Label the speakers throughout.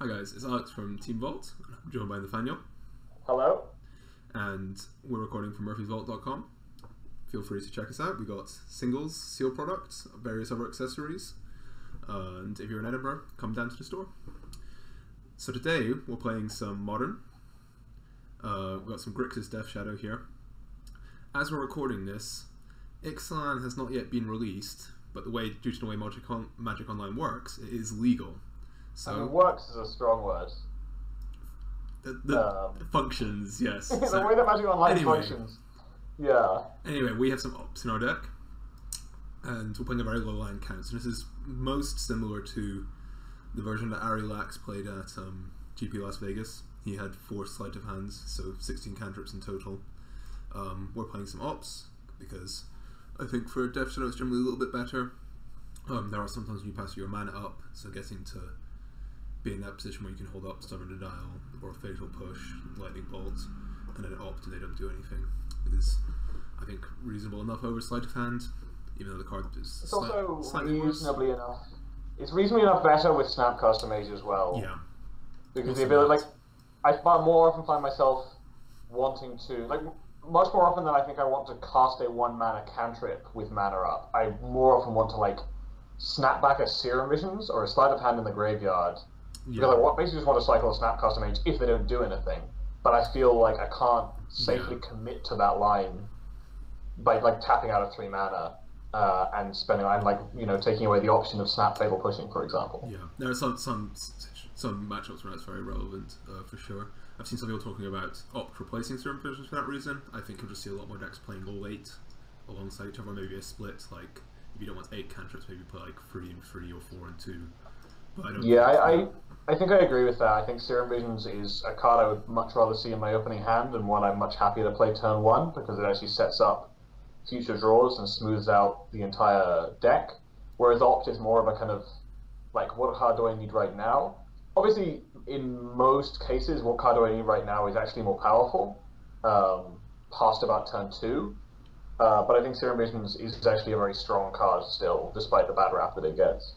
Speaker 1: Hi guys, it's Alex from Team Vault. I'm joined by Nathaniel,
Speaker 2: Hello.
Speaker 1: and we're recording from murphysvault.com. Feel free to check us out. We got singles, seal products, various other accessories, and if you're in Edinburgh, come down to the store. So today we're playing some modern. Uh, we've got some Grixis Death Shadow here. As we're recording this, Ixalan has not yet been released, but the way due to the way Magic, on, Magic Online works, it is legal. So
Speaker 2: I mean, works is a strong word.
Speaker 1: the, the
Speaker 2: Um,
Speaker 1: functions, yes.
Speaker 2: the
Speaker 1: So-
Speaker 2: way that Magic Online
Speaker 1: anyway.
Speaker 2: functions. Yeah.
Speaker 1: Anyway, we have some ops in our deck, and we're playing a very low line count. So this is most similar to the version that Ari Lax played at um, GP Las Vegas. He had four sleight of hands, so 16 cantrips in total. Um, we're playing some ops because I think for Death Shadow it's generally a little bit better. Um, there are sometimes when you pass your mana up, so getting to be in that position where you can hold up Stubborn Denial or a Fatal Push, Lightning Bolt, and then opt and they don't do anything is, I think, reasonable enough over sleight of hand, even though the card is
Speaker 2: It's
Speaker 1: slight-
Speaker 2: also
Speaker 1: slightly worse.
Speaker 2: reasonably enough. It's reasonably enough better with Snapcaster Mage as well.
Speaker 1: Yeah,
Speaker 2: Because
Speaker 1: Also
Speaker 2: the ability, like. I fi- more often find myself wanting to, like, much more often than I think I want to cast a one mana cantrip with mana up. I more often want to like snap back a Serum Visions or a Sleight of Hand in the graveyard
Speaker 1: yeah,
Speaker 2: Because I wa- basically just want to cycle a Snapcaster Mage if they don't do anything. But I feel like I can't safely
Speaker 1: Yeah.
Speaker 2: commit to that line by like tapping out of three mana uh, and spending and like you know taking away the option of snap fatal pushing, for example.
Speaker 1: yeah. There are some some some matchups where that's very relevant uh, for sure. I've seen some people talking about opt replacing certain positions for that reason. I think you'll just see a lot more decks playing all eight alongside each other. Maybe a split, like if you don't want eight cantrips, maybe play like three and three or four and two. I.
Speaker 2: Yeah, I, I I think I agree with that. I think Serum Visions is a card I would much rather see in my opening hand and one I'm much happier to play turn one because it actually sets up future draws and smooths out the entire deck. Whereas Opt is more of a kind of like, what card do I need right now? Obviously, in most cases, what card do I need right now is actually more powerful, um, past about turn two. Uh, but I think Serum Visions is actually a very strong card still, despite the bad rap that it gets.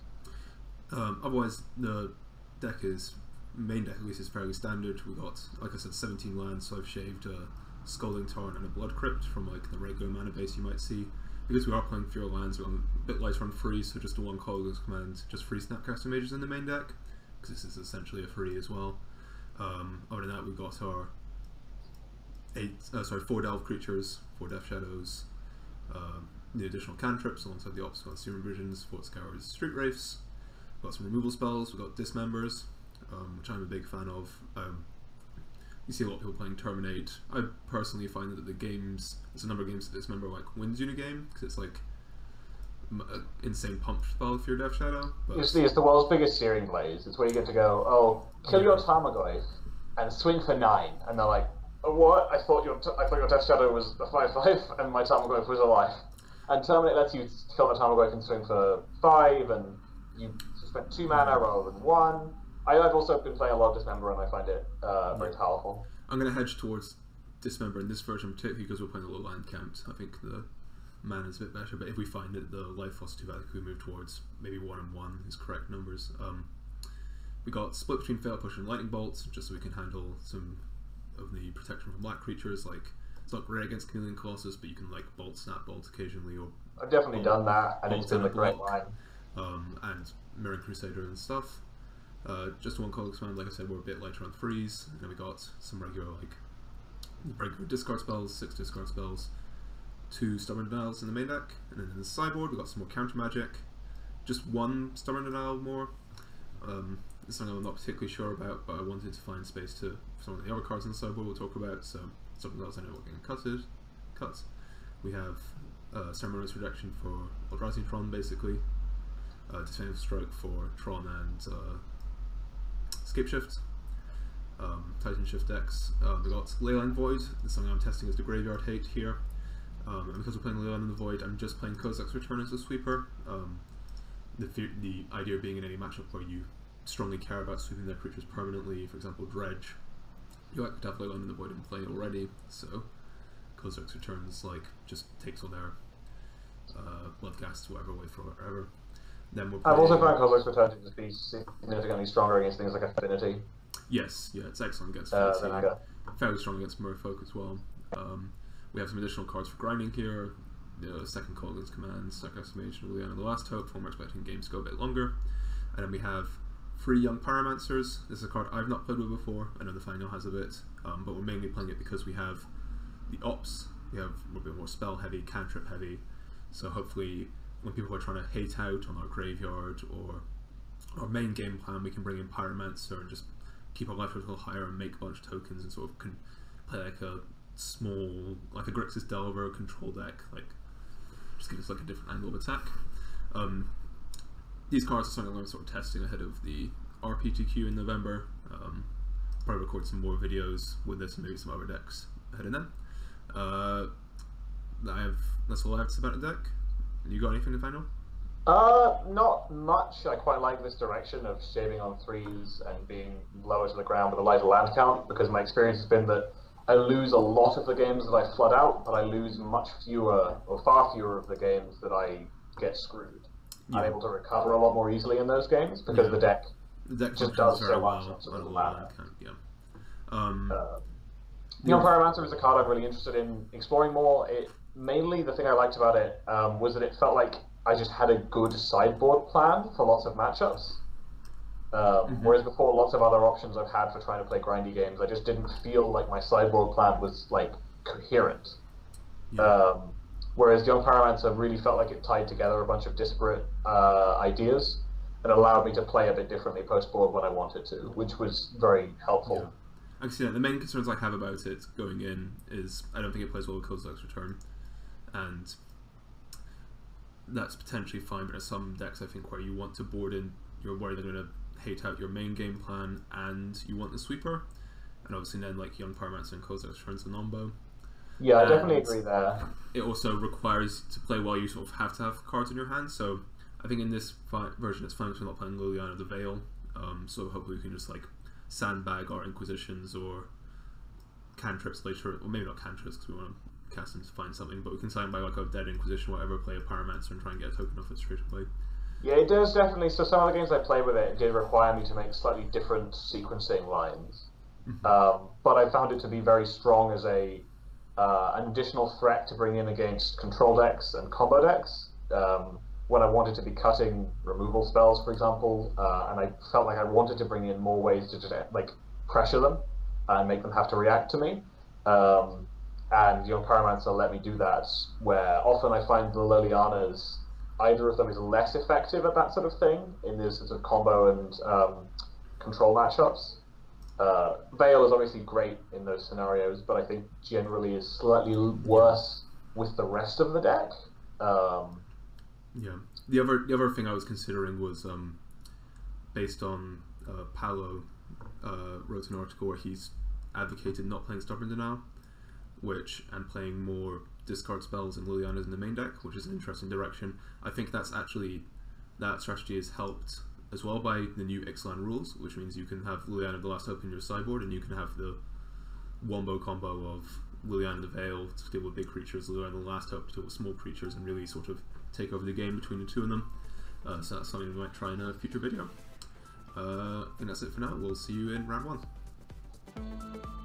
Speaker 1: Um, otherwise, the deck is main deck at least is fairly standard. We got, like I said, 17 lands, so I've shaved a Scalding Torrent and a Blood Crypt from like the regular mana base you might see. Because we are playing fewer lands, we're a bit lighter on free, so just a one Kolaghan's command, just free Snapcaster Mages in the main deck, because this is essentially a free as well. Um, other than that, we've got our eight, uh, sorry, four Delve creatures, four Death Shadows, um, the additional cantrips alongside the ops, we've got Serum Visions, Thought Scours, Street Wraiths, got some removal spells. We've got dismembers, um, which I'm a big fan of. Um, you see a lot of people playing Terminate. I personally find that the games, there's a number of games that dismember like wins you in a game because it's like insane pump spell for you're Death Shadow. But
Speaker 2: It's the, it's the world's biggest searing blaze. It's where you get to go, oh, kill your
Speaker 1: Yeah.
Speaker 2: Tarmogoyf and swing for nine, and they're like, oh, what? I thought your t- I thought your Death Shadow was a five five, and my Tarmogoyf was alive. And Terminate lets you kill the Tarmogoyf and swing for five, and you spend two mana rather than one. I, I've also been playing a lot of Dismember, and I find it uh, very
Speaker 1: Yeah.
Speaker 2: powerful.
Speaker 1: I'm going to hedge towards dismember in this version, particularly because we're playing a low land count. I think the mana is a bit better, but if we find that the life loss too bad, we move towards maybe one and one is correct numbers. Um, we got split between Fatal Push and Lightning Bolt, just so we can handle some of the protection from black creatures. Like it's not great against Chameleon Colossus, but you can like Bolt, Snap Bolt occasionally, or
Speaker 2: I've definitely done that, and it's
Speaker 1: Bolt
Speaker 2: been a great line.
Speaker 1: Um, and Mirran Crusader and stuff. Uh, just one Kolaghan's command, like I said, we're a bit lighter on freeze, and then we got some regular like regular discard spells, six discard spells, two stubborn denials in the main deck, and then in the sideboard we got some more counter magic, just one stubborn denial more. Um, it's something I'm not particularly sure about, but I wanted to find space to for some of the other cards in the sideboard we'll talk about. So something else I know we're getting cutted, cut. We have uh, Ceremonious Rejection for Eldrazi Tron, basically uh, Defensive Stroke for Tron and uh, Scapeshift. Um, Titan Shift decks. Uh, we got Leyline Void. Is something I'm testing is the Graveyard Hate here. Um, and because we're playing Leyline in the Void, I'm just playing Kozilek's Return as a sweeper. Um, the, the idea being in any matchup where you strongly care about sweeping their creatures permanently, for example, Dredge, you could have Leyline in the Void in play already, so Kozilek's Returns like just takes all their uh, Bloodghast whatever way from wherever. Then we're
Speaker 2: I've also found Kozilek's Return to be significantly stronger against things like Affinity
Speaker 1: Yes, yeah, it's excellent against
Speaker 2: uh,
Speaker 1: Fantasy.
Speaker 2: than
Speaker 1: fairly strong against Merfolk as well. Um, we have some additional cards for grinding here. The second Kolaghan's Command, Second Estimation, Liliana the Last Hope, former expecting games to go a bit longer. And then we have three Young Pyromancers. This is a card I've not played with before. I know the final has a bit, um, but we're mainly playing it because we have the Ops. We have a bit more spell heavy, cantrip heavy. So hopefully, when people are trying to hate out on our graveyard or our main game plan, we can bring in Pyromancer and just keep our life little higher and make a bunch of tokens and sort of con- play like a small, like a Grixis Delver control deck, like just give us like a different angle of attack. Um, these cards are something I'm sort of testing ahead of the RPTQ in November. Um, probably record some more videos with this and maybe some other decks ahead of them. Uh, I have that's all I have to say about the deck. You got anything to final?
Speaker 2: Uh, not much. I quite like this direction of shaving on threes and being lower to the ground with a lighter land count because my experience has been that I lose a lot of the games that I flood out, but I lose much fewer or far fewer of the games that I get screwed. I'm able to recover a lot more easily in those games because
Speaker 1: Yeah.
Speaker 2: the deck.
Speaker 1: The deck
Speaker 2: Just does so much
Speaker 1: well
Speaker 2: on sort
Speaker 1: on
Speaker 2: of
Speaker 1: a
Speaker 2: the
Speaker 1: land count, Yeah. Um,
Speaker 2: Uh, Young Pyromancer is a card I'm really interested in exploring more. It mainly the thing I liked about it um, was that it felt like I just had a good sideboard plan for lots of matchups. Um,
Speaker 1: Mhm.
Speaker 2: Whereas before, lots of other options I've had for trying to play grindy games, I just didn't feel like my sideboard plan was like coherent.
Speaker 1: yeah.
Speaker 2: Um, whereas Young Pyromancer really felt like it tied together a bunch of disparate uh, ideas and allowed me to play a bit differently post board when I wanted to, which was very helpful.
Speaker 1: Yeah. Actually, yeah, the main concerns I have about it going in is I don't think it plays well with Kozilek's Return, and that's potentially fine. But there's some decks I think where you want to board in, you're worried they're going to hate out your main game plan, and you want the sweeper, and obviously then like Young Pyromancer and Kozilek's Return's a nombo.
Speaker 2: Yeah, I definitely agree there.
Speaker 1: It also requires to play well. You sort of have to have cards in your hand. So I think in this fi- version, it's fine because we're not playing Liliana of the Veil. Um, so hopefully we can just like sandbag our Inquisitions or cantrips later, or maybe not cantrips because we want to cast them to find something, but we can sign by like a dead Inquisition, or whatever, play a Pyromancer and try and get a token off it straight away.
Speaker 2: Yeah, it does definitely. So some of the games I played with it did require me to make slightly different sequencing lines,
Speaker 1: Mhm.
Speaker 2: um, but I found it to be very strong as a uh, an additional threat to bring in against control decks and combo decks. Um, when I wanted to be cutting removal spells, for example, uh, and I felt like I wanted to bring in more ways to just like pressure them and make them have to react to me. Um, and Young Pyromancer let me do that, where often I find the Lilianas, either of them is less effective at that sort of thing in this sort of combo and um, control matchups. Uh, Veil is obviously great in those scenarios, but I think generally is slightly worse with the rest of the deck. Um,
Speaker 1: Yeah. The other the other thing I was considering was um, based on uh, Paolo uh, wrote an article where he's advocated not playing Stubborn Denial, which and playing more discard spells and Liliana's in the main deck, which is an interesting direction. I think that's actually that strategy is helped as well by the new Ixalan rules, which means you can have Liliana the Last Hope in your sideboard, and you can have the wombo combo of Liliana the Veil to deal with big creatures, Liliana the Last Hope to deal with small creatures, and really sort of take over the game between the two of them. Uh, so that's something we might try in a future video. Uh, think that's it for now. We'll see you in round one.